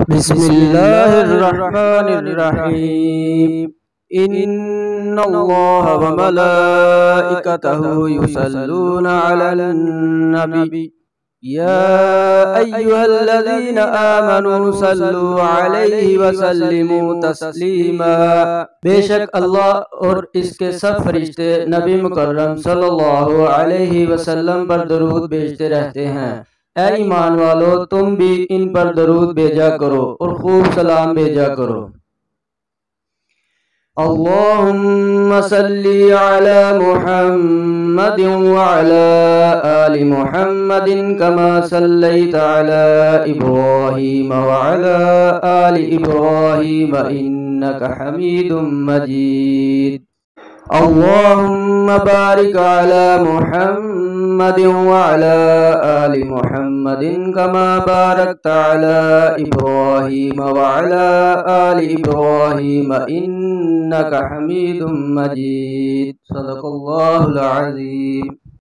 بسم الله الرحمن الرحيم. إن الله وملائكته يصلون على النبي يا أيها الذين آمنوا صلوا عليه وسلموا تسليما بے شک اللہ اور اس کے سب فرشتے نبی مکرم صلی اللہ علیہ وسلم پر درود بھیجتے رہتے ہیں. اے ایمان والو تم بھی ان پر درود بھیجا کرو اور خوب سلام بھیجا کرو اللهم صل على محمد وعلى آل محمد كما صليت على إبراهيم وعلى آل إبراهيم إنك حميد مجيد اللهم بارك على محمد محمد وعلى آل محمد كما باركت على إبراهيم وعلى آل إبراهيم إنك حميد مجيد. صدق الله العظيم.